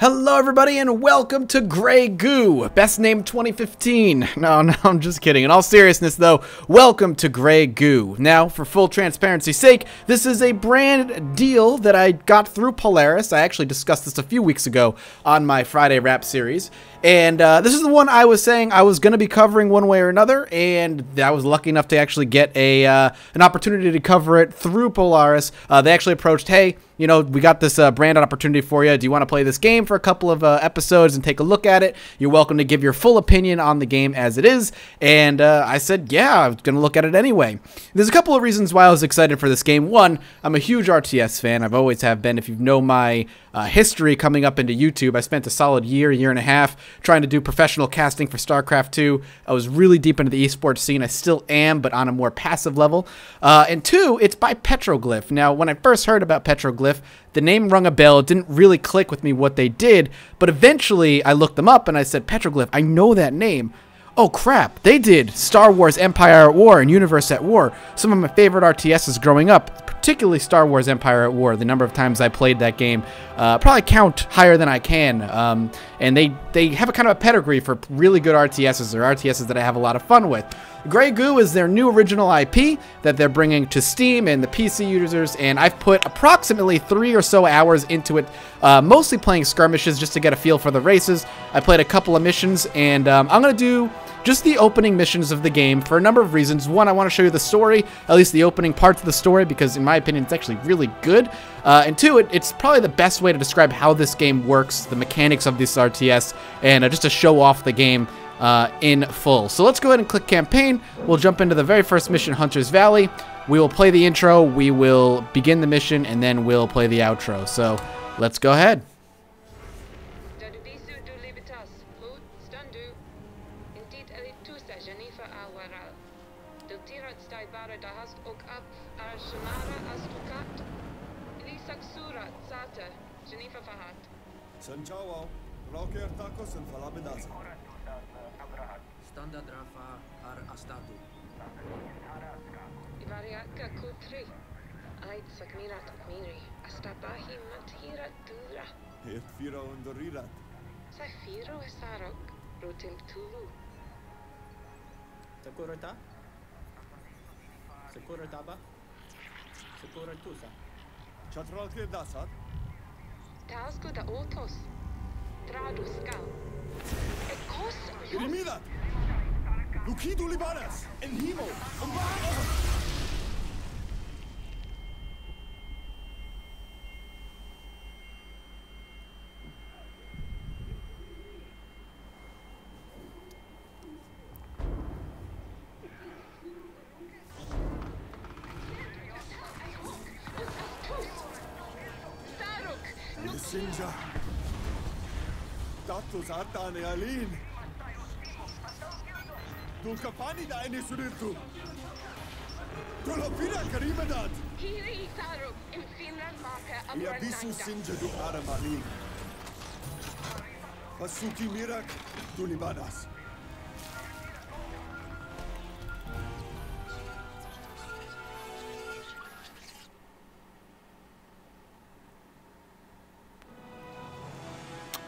Hello, everybody, and welcome to Grey Goo, best name 2015. No, no, I'm just kidding. In all seriousness, though, welcome to Grey Goo. Now, for full transparency's sake, this is a brand deal that I got through Polaris. I actually discussed this a few weeks ago on my Friday Wrap series. And uh, this is the one I was saying I was going to be covering one way or another, and I was lucky enough to actually get a uh, an opportunity to cover it through Polaris. Uh, they actually approached, hey, you know, we got this uh, brand opportunity for you. Do you want to play this game for a couple of uh, episodes and take a look at it? You're welcome to give your full opinion on the game as it is. And uh, I said, yeah, I was going to look at it anyway. There's a couple of reasons why I was excited for this game. One, I'm a huge RTS fan. I've always have been. If you know my uh, history coming up into YouTube, I spent a solid year, year and a half trying to do professional casting for StarCraft 2. I was really deep into the esports scene. I still am, but on a more passive level. Uh, and two, it's by Petroglyph. Now, when I first heard about Petroglyph, the name rung a bell. It didn't really click with me what they did, but eventually I looked them up and I said, Petroglyph, I know that name. Oh crap, they did Star Wars Empire at War and Universe at War. Some of my favorite RTSs growing up, particularly Star Wars Empire at War. The number of times I played that game uh, probably count higher than I can. Um, and they, they have a kind of a pedigree for really good RTSs or RTSs that I have a lot of fun with. Grey Goo is their new original IP that they're bringing to Steam and the PC users, and I've put approximately three or so hours into it, uh, mostly playing skirmishes just to get a feel for the races. I played a couple of missions, and um, I'm going to do just the opening missions of the game for a number of reasons. One, I want to show you the story, at least the opening parts of the story, because in my opinion, it's actually really good. Uh, and two, it, it's probably the best way to describe how this game works, the mechanics of this RTS, and uh, just to show off the game uh, in full. So let's go ahead and click campaign. We'll jump into the very first mission, Hunter's Valley. We will play the intro, we will begin the mission, and then we'll play the outro. So let's go ahead. Rafa arrestatu. Ivariaka kutri. Aitsak mirat miri. Astabahi matira dura. Efira undorirat. Safiro esarok. Rutim tulu. Securita? Securitaba? Securitusa? Čatral kde dasat? Tasku da otos. Tradu skal. E kos... Primidat! Lukidu Libanas! En Himo! Umbahan! Saruk. Sinja. Tatus Atane Alin. Dulkapani da Ene Suritu. Tulapira Karibadat. Hiri Saruk. In Finland Maka Ia bisu Sinja du Aramali. Pasuki Mirak du Libanas.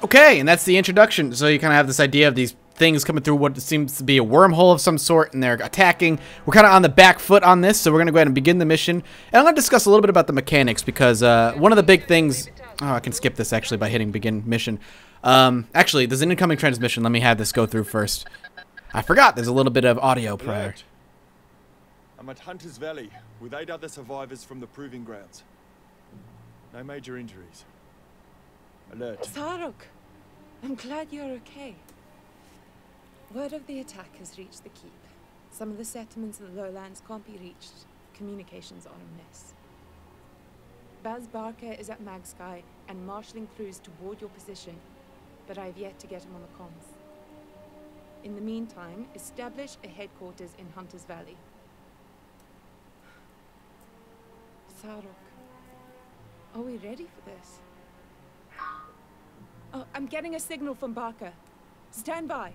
Okay, and that's the introduction. So you kind of have this idea of these things coming through what seems to be a wormhole of some sort, and they're attacking. We're kind of on the back foot on this, so we're going to go ahead and begin the mission. And I'm going to discuss a little bit about the mechanics, because uh, one of the big things... Oh, I can skip this, actually, by hitting begin mission. Um, actually, there's an incoming transmission. Let me have this go through first. I forgot there's a little bit of audio prior. Alert. I'm at Hunter's Valley with eight other survivors from the proving grounds. No major injuries. Alert. Sarok, I'm glad you're okay. Word of the attack has reached the keep. Some of the settlements in the lowlands can't be reached. Communications are a mess. Baz Barker is at Magsky and marshalling crews toward your position, but I've yet to get him on the comms. In the meantime, establish a headquarters in Hunter's Valley. Sarok, are we ready for this? Oh, I'm getting a signal from Barker. Stand by.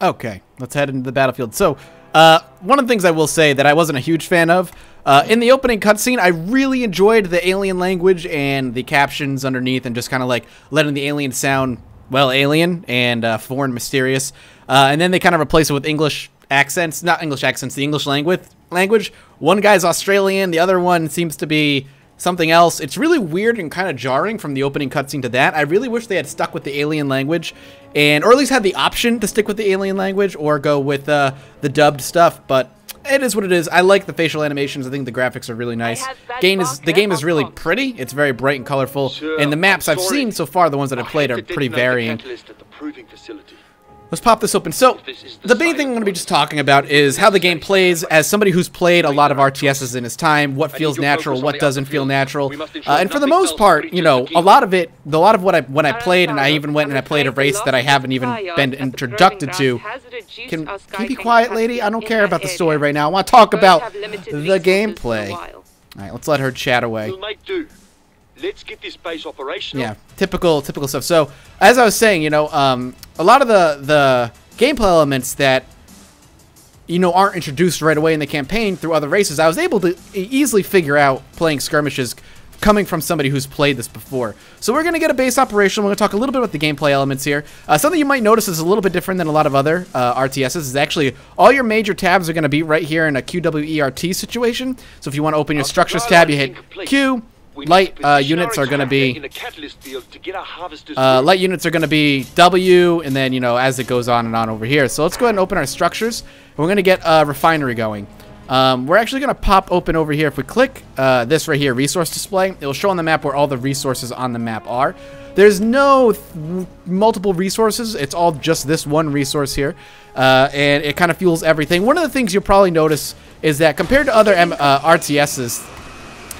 Okay, let's head into the battlefield. So, uh, one of the things I will say that I wasn't a huge fan of, uh, in the opening cutscene, I really enjoyed the alien language and the captions underneath and just kind of like letting the alien sound, well, alien and uh, foreign, mysterious. Uh, and then they kind of replace it with English accents, not English accents, the English language. Language. One guy's Australian, the other one seems to be something else. It's really weird and kind of jarring from the opening cutscene to that. I really wish they had stuck with the alien language, and or at least had the option to stick with the alien language or go with uh, the dubbed stuff. But it is what it is. I like the facial animations. I think the graphics are really nice. Game is the game is really pretty. It's very bright and colorful, Sure, and the maps I'm I've seen so far, the ones that I've played, are pretty detonate the varying. Let's pop this open. So, the the main thing I'm going to be just talking about is how the game plays. As somebody who's played a lot of RTSs in his time, what feels natural, what doesn't feel natural, We must ensure uh, and for the most part, you know, a lot of it, a lot of what I when I played and I even went and I played a race that I haven't even been introduced to. grounds has reduced Can, can you be quiet, lady? I don't care about the story right now. I want to talk about the resources for a gameplay. All right, let's let her chat away. We'll make do. Let's get this base operational. Yeah, typical, typical stuff. So, as I was saying, you know, um, a lot of the the gameplay elements that you know aren't introduced right away in the campaign through other races, I was able to easily figure out playing skirmishes coming from somebody who's played this before. So we're gonna get a base operation. We're gonna talk a little bit about the gameplay elements here. Uh, something you might notice is a little bit different than a lot of other uh, RTSs. Is actually all your major tabs are gonna be right here in a QWERT situation. So if you want to open your structures tab, you hit Q. Light uh, units are gonna be in the catalyst field to harvesters uh, light units are going to be W, and then, you know, as it goes on and on over here. So let's go ahead and open our structures. And we're going to get a refinery going. Um, we're actually going to pop open over here. If we click uh, this right here, resource display, it will show on the map where all the resources on the map are. There's no th multiple resources. It's all just this one resource here. Uh, and it kind of fuels everything. One of the things you'll probably notice is that compared to other M uh, RTSs,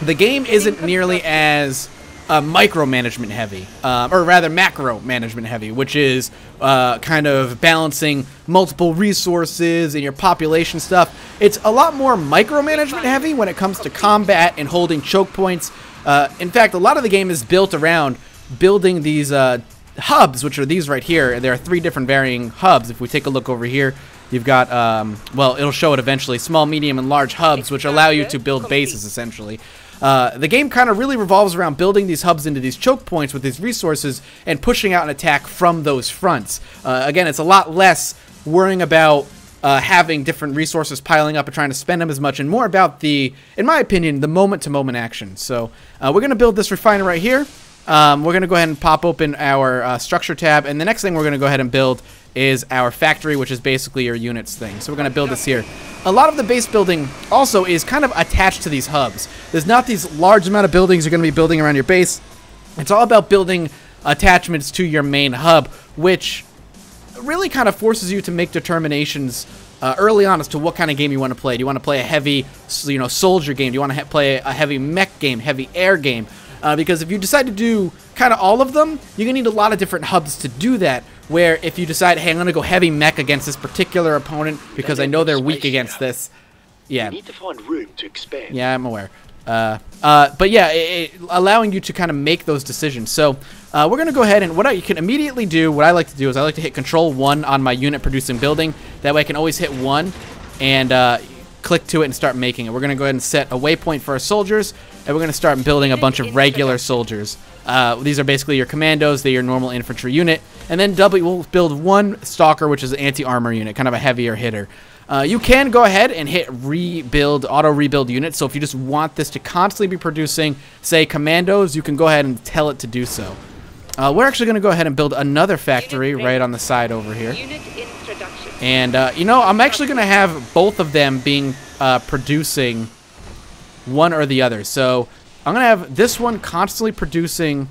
the game isn't nearly as uh, micromanagement heavy, um, or rather macro management heavy, which is uh, kind of balancing multiple resources and your population stuff. It's a lot more micromanagement heavy when it comes to combat and holding choke points. Uh, in fact, a lot of the game is built around building these uh, hubs, which are these right here. There are three different varying hubs. If we take a look over here, you've got, um, well, it'll show it eventually, small, medium, and large hubs, which allow you to build bases, essentially. Uh, the game kind of really revolves around building these hubs into these choke points with these resources and pushing out an attack from those fronts. Uh, again, it's a lot less worrying about uh, having different resources piling up and trying to spend them as much, and more about the, in my opinion, the moment-to-moment action. So uh, we're going to build this refiner right here. Um, we're going to go ahead and pop open our uh, structure tab, and the next thing we're going to go ahead and build is our factory, which is basically your units thing. So we're going to build this here. A lot of the base building also is kind of attached to these hubs. There's not these large amount of buildings you're going to be building around your base. It's all about building attachments to your main hub, which really kind of forces you to make determinations uh, early on as to what kind of game you want to play. Do you want to play a heavy, you know, soldier game? Do you want to play a heavy mech game, heavy air game? Uh, because if you decide to do kind of all of them, you're gonna need a lot of different hubs to do that. Where if you decide, hey, I'm gonna go heavy mech against this particular opponent because I know they're weak against this, yeah, We need to find room to expand. yeah, I'm aware. Uh, uh, but yeah, it, it, allowing you to kind of make those decisions. So uh, we're gonna go ahead and what I, you can immediately do. What I like to do is I like to hit Control One on my unit producing building. That way I can always hit one and uh, click to it and start making it. We're gonna go ahead and set a waypoint for our soldiers, and we're gonna start building a bunch of regular soldiers. Uh, these are basically your commandos. They're your normal infantry unit, and then W will build one stalker, which is an anti-armor unit, kind of a heavier hitter. Uh, you can go ahead and hit rebuild, auto rebuild units. So if you just want this to constantly be producing, say, commandos, you can go ahead and tell it to do so. Uh, we're actually going to go ahead and build another factory right on the side over here. And, uh, you know, I'm actually going to have both of them being uh, producing one or the other. So I'm going to have this one constantly producing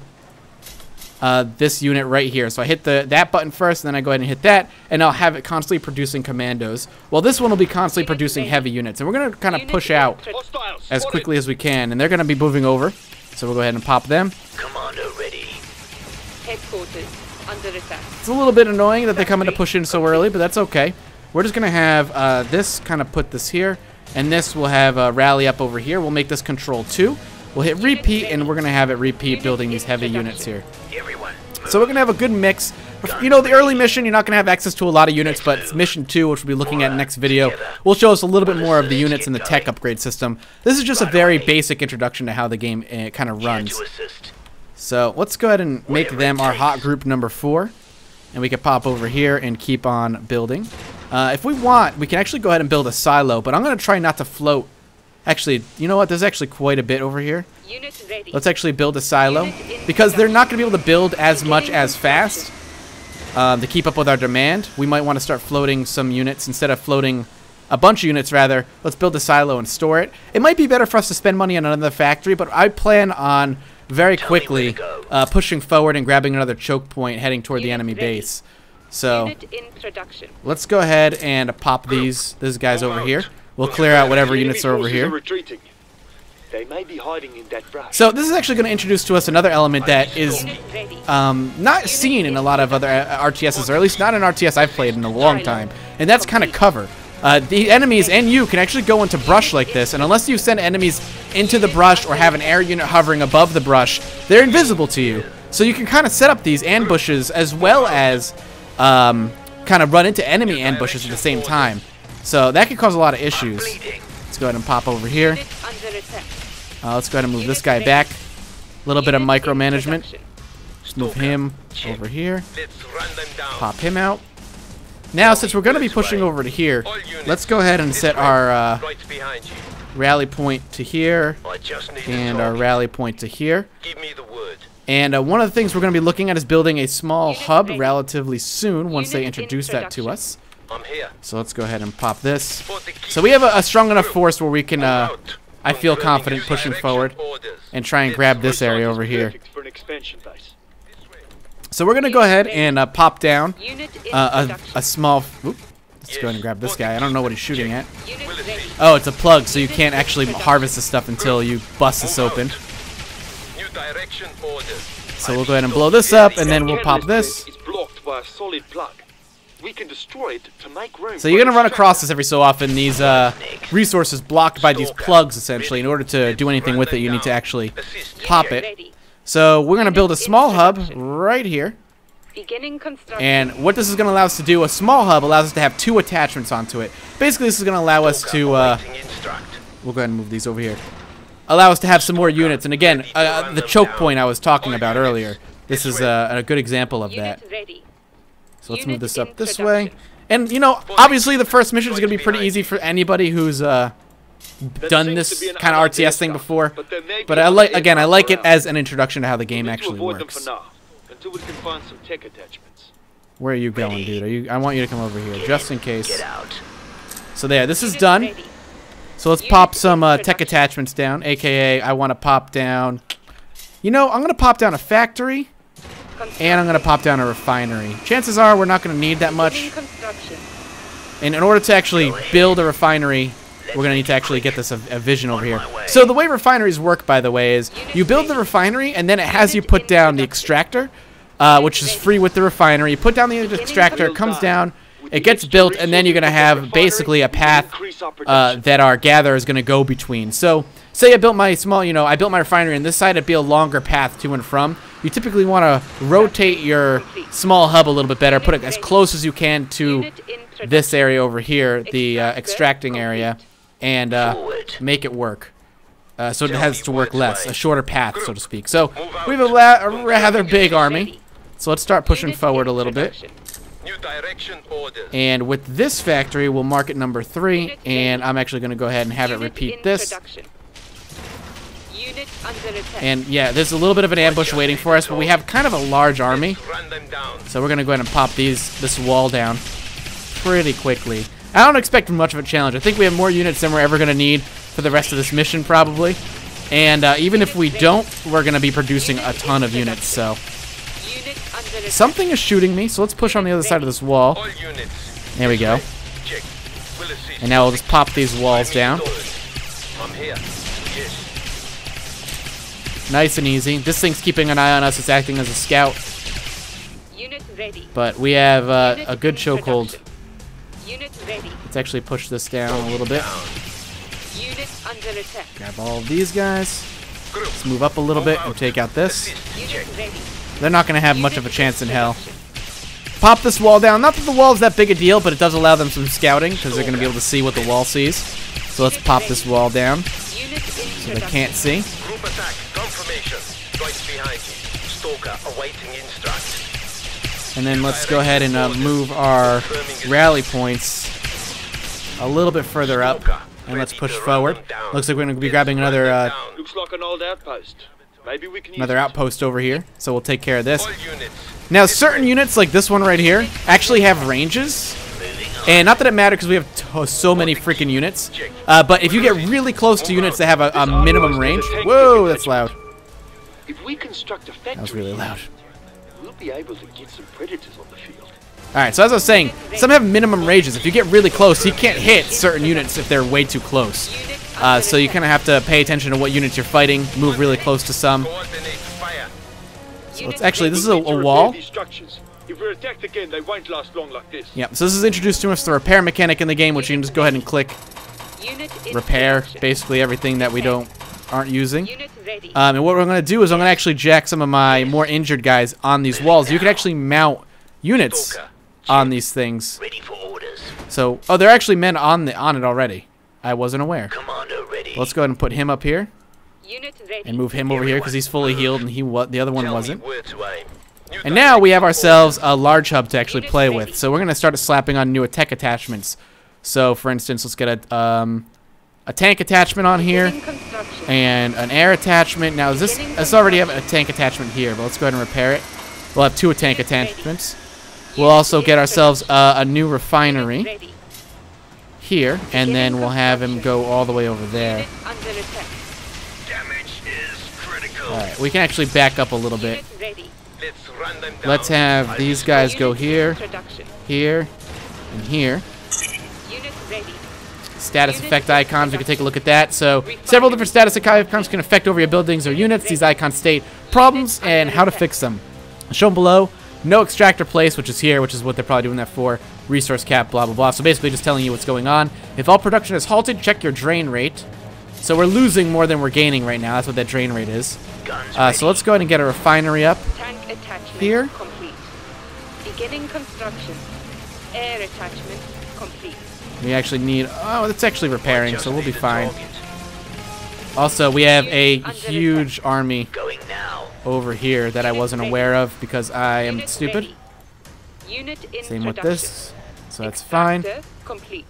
uh, this unit right here. So I hit the that button first, and then I go ahead and hit that, and I'll have it constantly producing commandos. Well, this one will be constantly Unit producing ready. heavy units. And we're going to kind of push out Hostiles as spotted. quickly as we can. And they're going to be moving over. So we'll go ahead and pop them. Commander ready. Headquarters under attack. It's a little bit annoying that they come in to push in so early, but that's okay. We're just going to have uh, this kind of put this here, and this will have a rally up over here. We'll make this control 2. We'll hit repeat, and we're going to have it repeat building these heavy units here. So we're going to have a good mix you know, the early mission, you're not going to have access to a lot of units, but it's mission two, which we'll be looking at in next video, will show us a little bit more of the units and the tech upgrade system. This is just a very basic introduction to how the game uh, kind of runs. So let's go ahead and make them our hot group number four. And we can pop over here and keep on building. Uh, if we want, we can actually go ahead and build a silo, but I'm going to try not to float. Actually, you know what? There's actually quite a bit over here. Let's actually build a silo. Because they're not going to be able to build as much as fast um, to keep up with our demand. We might want to start floating some units instead of floating a bunch of units rather. Let's build a silo and store it. It might be better for us to spend money on another factory, but I plan on very quickly uh, pushing forward and grabbing another choke point heading toward the enemy base. So Unit in production. let's go ahead and pop these these guys over here. We'll clear out whatever units are over here. They may be hiding in that brush. So this is actually going to introduce to us another element that is um, not seen in a lot of other uh, RTSs, or at least not an RTS I've played in a long time, and that's kind of cover. Uh, the enemies and you can actually go into brush like this, and unless you send enemies into the brush or have an air unit hovering above the brush, they're invisible to you. So you can kind of set up these ambushes as well as um, kind of run into enemy ambushes at the same time. So that could cause a lot of issues. Let's go ahead and pop over here. Unit under attack. Uh, let's go ahead and move this guy back. A little bit of micromanagement. production. Move him over here. Let's run them down. Pop him out. Now, since we're going to be pushing over to here, let's go ahead and set our uh, Right behind you. rally point to here just and our rally point to here. Give me the word. And uh, one of the things we're going to be looking at is building a small Unit hub ready. relatively soon once they Unit in introduce that to us. I'm here. So let's go ahead and pop this. For the key. So we have a, a strong enough force where we can, uh, I feel confident pushing forward and try and grab this area over here. Perfect for an expansion base. So we're going to go ahead and uh, pop down uh, a, a small... Oop, let's go ahead and grab this guy. I don't know what he's shooting at. Unit Will it ready. be? Oh, it's a plug, so you can't actually harvest the stuff until you bust this open. So we'll go ahead and blow this up, and then we'll pop this. It's blocked by a solid plug. We can destroy it to make room. So you're gonna run across this every so often. These uh, resources blocked by these plugs, essentially. In order to do anything with it, you need to actually pop it. So we're gonna build a small hub right here. And what this is gonna allow us to do, a small hub allows us to have two attachments onto it. Basically, this is gonna allow us to. Uh, we'll go ahead and move these over here. Allow us to have some more units. And again, uh, the choke point I was talking about earlier. This is uh, a good example of that. So let's move this up this way. And you know, obviously the first mission is gonna be pretty easy for anybody who's uh, done this to be an kind of RTS thing before. But, there may be But I like again, I like it as an introduction to how the game We need to actually works. them for now, until we can find some tech attachments. Where are you going, dude? Are you? I want you to come over here, just in case. So there, this is done. Ready. So let's pop some uh, tech attachments down, aka I want to pop down. You know, I'm gonna pop down a factory, and I'm gonna pop down a refinery. Chances are we're not gonna need that much. Construction. And in order to actually build a refinery, we're going to need to actually get this a, a vision over here. So the way refineries work, by the way, is you build the refinery, and then it has you put down the extractor, uh, which is free with the refinery. You put down the extractor, it comes down, it gets built, and then you're going to have basically a path uh, that our gatherer is going to go between. So say I built my small, you know, I built my refinery, and this side it'd be a longer path to and from. You typically want to rotate your small hub a little bit better, put it as close as you can to Unit in production. this area over here, the uh, extracting area, and uh, make it work. Uh, so it has to work less, a shorter path, so to speak. So we have a, la- a rather big army. So let's start pushing forward a little bit. Production. New direction orders. And with this factory, we'll mark it number three, Unit and. I'm actually going to go ahead and have it repeat this. Unit under. And yeah, there's a little bit of an ambush waiting for us, but we have kind of a large army. Let's run them down. So we're gonna go ahead and pop these this wall down pretty quickly. I don't expect much of a challenge. I think we have more units than we're ever gonna need for the rest of this mission probably. And uh, even if we don't, we're gonna be producing a ton of units. So Unit under attack. Something is shooting me. So let's push on the other side of this wall. There we go. Check. Will assist. And now we'll just pop these walls down. I'm here. Yes. Nice and easy. This thing's keeping an eye on us. It's acting as a scout. Unit ready. But we have uh, a good in chokehold. production. Ready. Let's actually push this down a little bit. Unit under attack. Grab all of these guys. Let's move up a little bit and take out this. Assist. Unit Check. ready. They're not going to have much of a chance in hell. pop this wall down. Not that the wall is that big a deal, but it does allow them some scouting because they're going to be able to see what the wall sees. So let's pop this wall down so they can't see. Group attack, confirmation. Right behind you. Stalker awaiting instruct. And then let's go ahead and uh, move our rally points a little bit further up. And let's push forward. Looks like we're going to be grabbing another uh, Looks like an old outpost. Maybe we can another outpost over here. So we'll take care of this. Now, certain units like this one right here actually have ranges. And not that it matters because we have so many freaking units. Uh, but if you get really close to units that have a, a minimum range, whoa, that's loud. If we construct a factory, That was really loud. we'll be able to get some predators on the field. All right, so as I was saying, some have minimum ranges. If you get really close, he can't hit certain units if they're way too close. Unit Uh, so you kind of have to pay attention to what units you're fighting, move really close to some. Coordinate fire. Unit it's actually- this is a- We need to a wall. These structures. If we're attacked again, they won't last long like this. Yep, so this is introduced to us the repair mechanic in the game, which you can just go ahead and click repair basically everything that we don't aren't using. Um, and what we're going to do is I'm going to actually jack some of my more injured guys on these walls. You can actually mount units on these things. Ready for orders. So, oh, they're actually men on the on it already. I wasn't aware. Commander ready. Let's go ahead and put him up here Unit ready. and move him over here because he's fully healed and he what the other one Tell wasn't. Me where to aim. New And now we have ourselves a large hub to actually play with. So we're going to start slapping on new tech attachments. So for instance, let's get a um, a tank attachment on here and an air attachment. Now is this this already have a tank attachment here, but let's go ahead and repair it. We'll have two tank attachments. We'll also get ourselves uh, a new Unit refinery ready. Here, and then we'll have him go all the way over there. Unit under attack. Damage is critical. All right, we can actually back up a little bit. Let's run them down. Let's have these guys go here, here, and here. Status effect icons. We can take a look at that. So several different status icons can affect over your buildings or units. These icons state problems and how to fix them. Shown below, no extractor place, which is here, which is what they're probably doing that for. Resource cap, blah, blah, blah. So basically just telling you what's going on. If all production is halted, check your drain rate. So we're losing more than we're gaining right now. That's what that drain rate is. Uh, so let's go ahead and get a refinery up. Tank attachment Here. complete. Beginning construction. Air attachment complete. We actually need... Oh, it's actually repairing, so we'll be fine. Also, we have a huge army Going now. over here that I wasn't aware of because I am Unit stupid. Unit Same with this. So that's fine. Complete.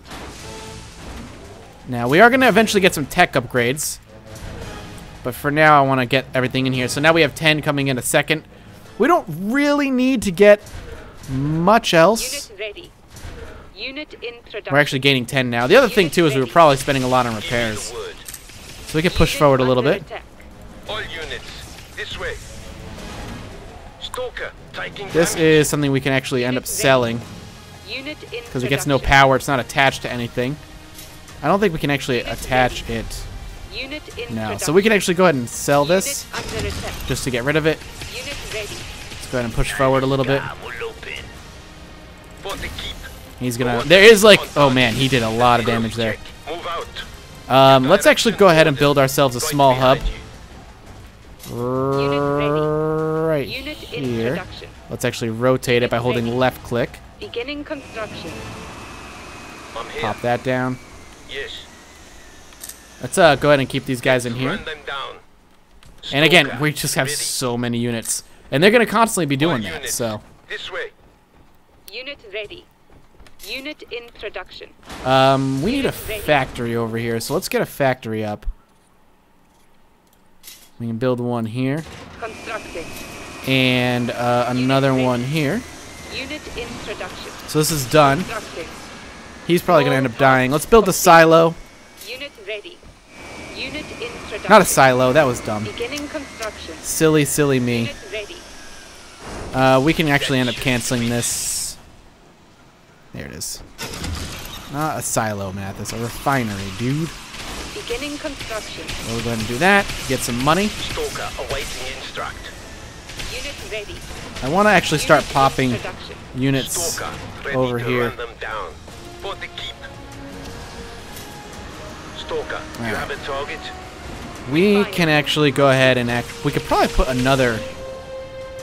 Now, we are going to eventually get some tech upgrades. But for now, I want to get everything in here. So now we have 10 coming in a second. We don't really need to get much else. Unit ready. Unit introduction. We're actually gaining 10 now. The other thing, too, is we were probably spending a lot on repairs. So we can push Unit forward a little bit. attack. All units, this way. Stalker, taking This damage. is something we can actually end up selling. Unit Because it gets no power. It's not attached to anything. I don't think we can actually attach it. Unit No. So we can actually go ahead and sell this Unit under attack. just to get rid of it. Unit ready. Let's go ahead and push forward a little bit. Will open. For the keep. He's gonna. There is like. Oh man, he did a lot of damage there. Check. Move out. Um, let's actually go ahead and build ourselves a small hub right here. Let's actually rotate it by holding left click. Beginning construction. I'm here. Pop that down. Yes. Let's uh go ahead and keep these guys in here. Them down. And again, we just have ready. so many units, and they're gonna constantly be doing that. So, This way. Unit ready. Unit introduction. um, we need a factory over here. So let's get a factory up. We can build one here Constructing. and uh, another one here. Unit introduction. So this is done. He's probably gonna end up dying. Let's build a silo. Unit ready. Unit introduction. Not a silo. That was dumb. Beginning construction. Silly, silly me. Unit ready. Uh, we can actually end up canceling this. There it is. Not a silo, Mathas. A refinery, dude. Beginning construction. We'll go ahead and do that. Get some money. Stalker awaiting instruct. Unit ready. I want to actually start Unit popping introduction. units Stalker over here. run them down. For the keep. Stalker, you have a target. We can actually go ahead and act. We could probably put another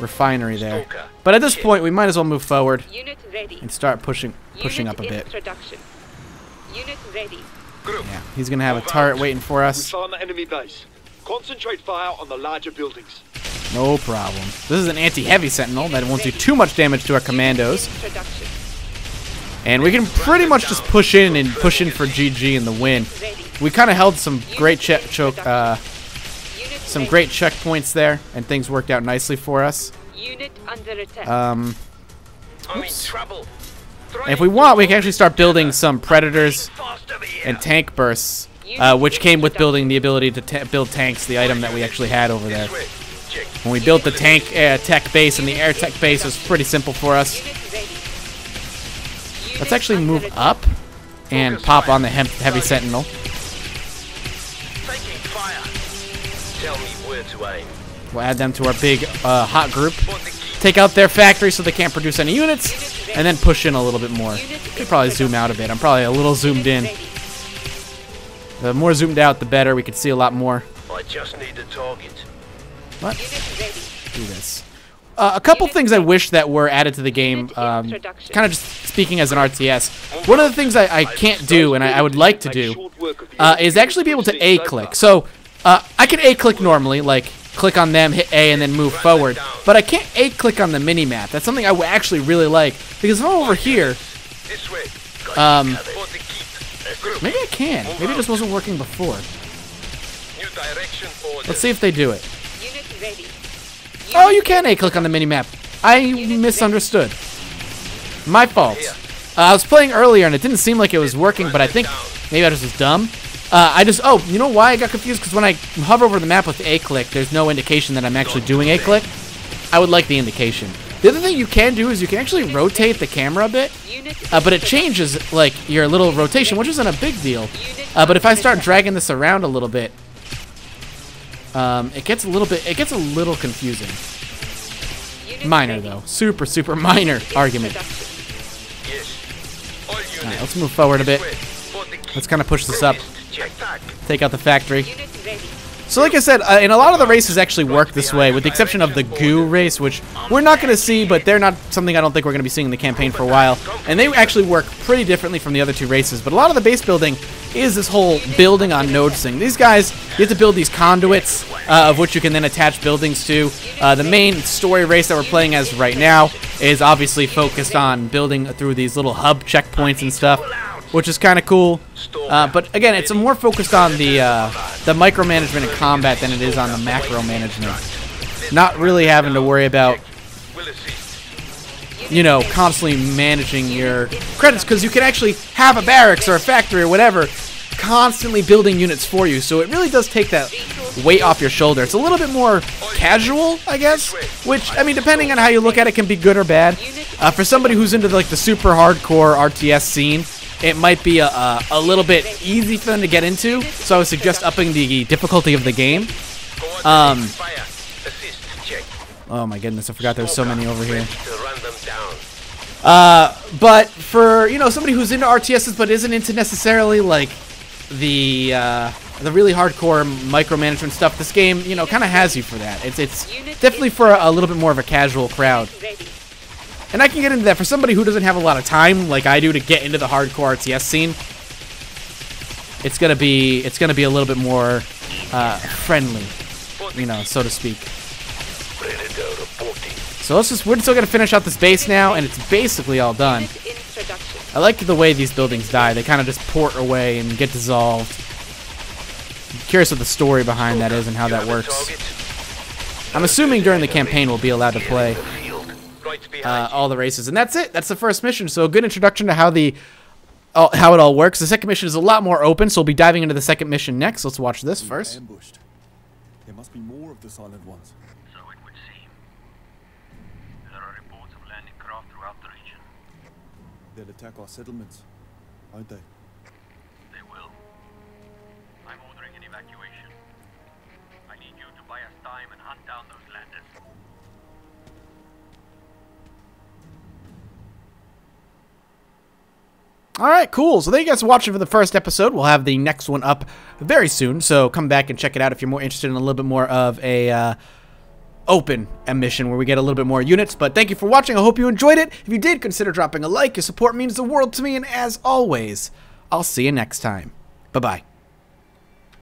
refinery there. Stalker. But at this point, we might as well move forward Unit ready. and start pushing pushing Unit up a bit. Unit ready. Group. Yeah, he's gonna have a turret waiting for We us. found the enemy base. Concentrate fire on the larger buildings. No problem. This is an anti-heavy sentinel that won't do too much damage to our commandos. And we can pretty much just push in and push in for GG in the win. We kind of held some great choke, uh, some great checkpoints there, and things worked out nicely for us. Um, if we want, we can actually start building some predators and tank bursts, uh, which came with building the ability to build tanks, the item that we actually had over there. This way. Check. When we built the tank uh, tech base and the air tech base, it was pretty simple for us. Unit ready. Unit Let's actually move up and pop on the heavy sentinel. Taking fire. Tell me where to aim. We'll add them to our big uh, hot group. Want the key? Take out their factory so they can't produce any units, and then push in a little bit more. Could probably zoom out a bit. I'm probably a little zoomed in. The more zoomed out, the better. We could see a lot more. I just need a target. What? Do this. Uh, a couple things I wish that were added to the game, um, kind of just speaking as an RTS. One of the things I, I can't do, and I, I would like to do, uh, is actually be able to A-click. So, uh, I can A-click normally, like, click on them, hit A, and then move forward. But I can't A-click on the mini-map. That's something I would actually really like. Because if I'm over here, This way. Got Um, you covered. Want the key? A group. maybe I can. Maybe it just wasn't working before. New direction order. Let's see if they do it. Unit ready. Oh, you can A-click on the mini-map. I misunderstood. My fault. Uh, I was playing earlier and it didn't seem like it was working, but I think maybe I was just was dumb. Uh, I just, oh, you know why I got confused? Because when I hover over the map with A-click, there's no indication that I'm actually doing A-click. I would like the indication. The other thing you can do is you can actually rotate the camera a bit, uh, but it changes, like, your little rotation, which isn't a big deal. Uh, but if I start dragging this around a little bit, um, it gets a little bit, it gets a little confusing. Minor, though. Super, super minor argument. All. Alright, let's move forward a bit. This way. Want the key? Let's kind of push this up, Promised. Check back. take out the factory. So like I said, uh, and a lot of the races actually work this way, with the exception of the goo race, which we're not going to see, but they're not something I don't think we're going to be seeing in the campaign for a while. And they actually work pretty differently from the other two races. But a lot of the base building is this whole building on nodes thing. These guys, you have to build these conduits, uh, of which you can then attach buildings to. Uh, the main story race that we're playing as right now is obviously focused on building through these little hub checkpoints and stuff, which is kind of cool. Uh, but again, it's more focused on the uh, the micromanagement and combat than it is on the macro management. Not really having to worry about you know constantly managing your credits because you can actually have a barracks or a factory or whatever constantly building units for you. So it really does take that weight off your shoulder. It's a little bit more casual, I guess. Which I mean, depending on how you look at it, can be good or bad. Uh, for somebody who's into like the super hardcore RTS scene, it might be a, a, a little bit easy for them to get into. So I would suggest upping the difficulty of the game. Um. Oh my goodness, I forgot there's so many over here. Uh, but for you know somebody who's into RTSs but isn't into necessarily like the uh, the really hardcore micromanagement stuff, this game you know kind of has you for that. It's it's definitely for a, a little bit more of a casual crowd, and I can get into that for somebody who doesn't have a lot of time like I do to get into the hardcore RTS scene. It's gonna be it's gonna be a little bit more uh, friendly, you know, so to speak. So let's just we're still gonna finish out this base now, and it's basically all done. Unit introduction. I like the way these buildings die. They kind of just port away and get dissolved. I'm curious what the story behind that is and how that works. I'm assuming during the campaign we'll be allowed to play uh, all the races, and that's it. That's the first mission. So a good introduction to how the uh, how it all works. The second mission is a lot more open, so we'll be diving into the second mission next. Let's watch this first. Ambushed. There must be more of the silent ones. So it would seem. There are reports of landing craft throughout the region. They'll attack our settlements, won't they? They will. I'm ordering an evacuation. I need you to buy us time and hunt down those landers. All right, cool. So thank you guys for watching for the first episode. We'll have the next one up very soon. So come back and check it out if you're more interested in a little bit more of a uh, open a mission where we get a little bit more units. But thank you for watching. I hope you enjoyed it. If you did, consider dropping a like. Your support means the world to me. And as always, I'll see you next time. Bye bye.